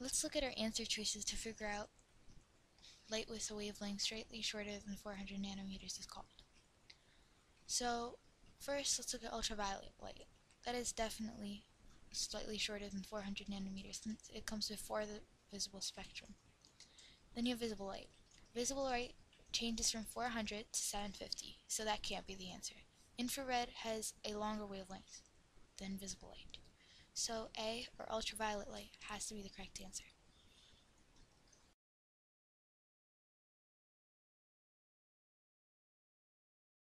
let's look at our answer choices to figure out light with a wavelength slightly shorter than 400 nanometers is called. So first let's look at ultraviolet light. That is definitely slightly shorter than 400 nanometers since it comes before the visible spectrum. Then you have visible light. Visible light changes from 400 to 750, so that can't be the answer. Infrared has a longer wavelength than visible light. So A, or ultraviolet light, has to be the correct answer.